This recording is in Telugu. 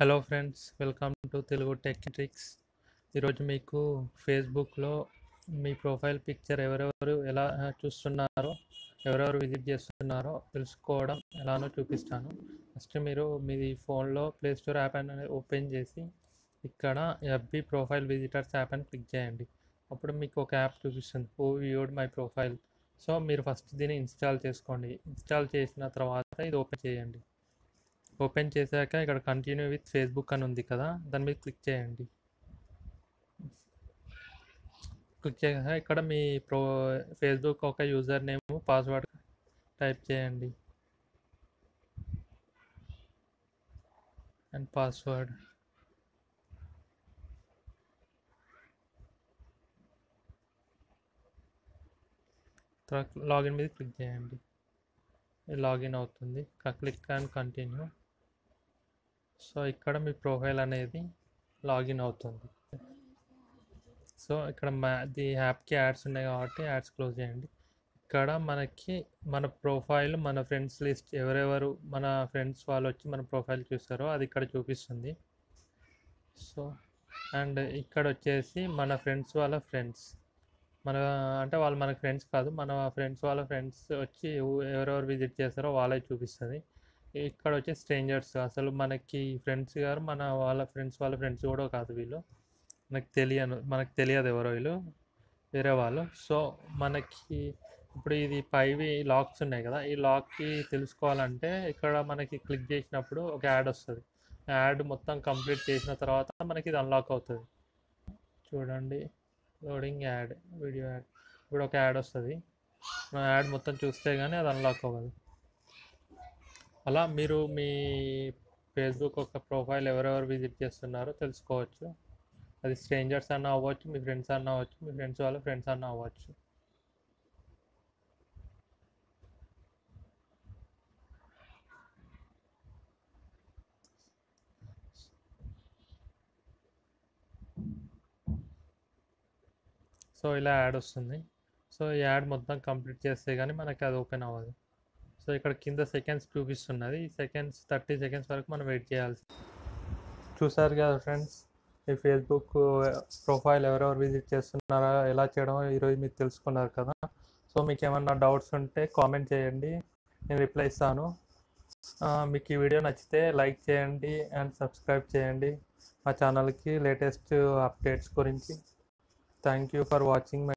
Hello friends welcome to Telugu tech tricks ఈరోజు మీకు ఫేస్బుక్లో మీ ప్రొఫైల్ పిక్చర్ ఎవరెవరు ఎలా చూస్తున్నారో ఎవరెవరు విజిట్ చేస్తున్నారో తెలుసుకోవడం ఎలానో చూపిస్తాను. ఫస్ట్ మీరు మీ ఫోన్లో ప్లే స్టోర్ యాప్ అని ఓపెన్ చేసి ఇక్కడ ఎఫ్బి ప్రొఫైల్ విజిటర్స్ యాప్ అని క్లిక్ చేయండి. అప్పుడు మీకు ఒక యాప్ చూపిస్తుంది. Who viewed my profile so మీరు ఫస్ట్ దీన్ని ఇన్స్టాల్ చేసుకోండి. ఇన్స్టాల్ చేసిన తర్వాత ఇది ఓపెన్ చేయండి. ఓపెన్ చేశాక ఇక్కడ కంటిన్యూ విత్ ఫేస్బుక్ అని ఉంది కదా దాని మీద క్లిక్ చేయండి. క్లిక్ చేశాక ఇక్కడ మీ ప్రో ఫేస్బుక్ ఒక యూజర్ నేమ్ పాస్వర్డ్ టైప్ చేయండి. And password. లాగిన్ మీద క్లిక్ చేయండి. లాగిన్ అవుతుంది. Click and continue. సో ఇక్కడ మీ ప్రొఫైల్ అనేది లాగిన్ అవుతుంది. సో ఇక్కడ ది యాప్కి యాడ్స్ ఉన్నాయి కాబట్టి యాడ్స్ క్లోజ్ చేయండి. ఇక్కడ మనకి మన ప్రొఫైల్ మన ఫ్రెండ్స్ లిస్ట్ ఎవరెవరు మన ఫ్రెండ్స్ వాళ్ళు వచ్చి మన ప్రొఫైల్ చూస్తారో అది ఇక్కడ చూపిస్తుంది. సో అండ్ ఇక్కడ వచ్చేసి మన ఫ్రెండ్స్ వాళ్ళ ఫ్రెండ్స్ మన అంటే వాళ్ళు మనకి ఫ్రెండ్స్ కాదు మన ఫ్రెండ్స్ వాళ్ళ ఫ్రెండ్స్ వచ్చి ఎవరెవరు విజిట్ చేస్తారో వాళ్ళే చూపిస్తుంది. ఇక్కడ వచ్చి స్ట్రేంజర్స్. అసలు మనకి ఫ్రెండ్స్ గారు మన వాళ్ళ ఫ్రెండ్స్ వాళ్ళ ఫ్రెండ్స్ కూడా కాదు వీళ్ళు. మనకు తెలియను మనకు తెలియదు ఎవరో వీళ్ళు వేరే వాళ్ళు. సో మనకి ఇప్పుడు ఇది పైవి లాక్స్ ఉన్నాయి కదా ఈ లాక్కి తెలుసుకోవాలంటే ఇక్కడ మనకి క్లిక్ చేసినప్పుడు ఒక యాడ్ వస్తుంది. యాడ్ మొత్తం కంప్లీట్ చేసిన తర్వాత మనకి ఇది అన్లాక్ అవుతుంది. చూడండి లోడింగ్ యాడ్ వీడియో యాడ్. ఇప్పుడు ఒక యాడ్ వస్తుంది. యాడ్ మొత్తం చూస్తే కానీ అది అన్లాక్ అవ్వదు. అలా మీరు మీ ఫేస్బుక్ ఒక ప్రొఫైల్ ఎవరెవరు విజిట్ చేస్తున్నారో తెలుసుకోవచ్చు. అది స్ట్రేంజర్స్ అన్న అవ్వచ్చు మీ ఫ్రెండ్స్ అన్న అవ్వచ్చు మీ ఫ్రెండ్స్ వాళ్ళ ఫ్రెండ్స్ అన్న అవ్వచ్చు. సో ఇలా యాడ్ వస్తుంది. సో ఈ యాడ్ మొత్తం కంప్లీట్ చేస్తే కానీ మనకి అది ఓపెన్ అవ్వదు. సో ఇక్కడ కింద సెకండ్స్ చూపిస్తున్నది. ఈ సెకండ్స్ థర్టీ సెకండ్స్ వరకు మనం వెయిట్ చేయాల్సి చూసారు కదా ఫ్రెండ్స్ ఈ ఫేస్బుక్ ప్రొఫైల్ ఎవరెవరు విజిట్ చేస్తున్నారా ఎలా చేయడం ఈరోజు మీరు తెలుసుకున్నారు కదా. సో మీకు ఏమన్నా డౌట్స్ ఉంటే కామెంట్ చేయండి నేను రిప్లై ఇస్తాను. మీకు ఈ వీడియో నచ్చితే లైక్ చేయండి అండ్ సబ్స్క్రైబ్ చేయండి. మా ఛానల్కి లేటెస్ట్ అప్డేట్స్ గురించి. Thank you for watching my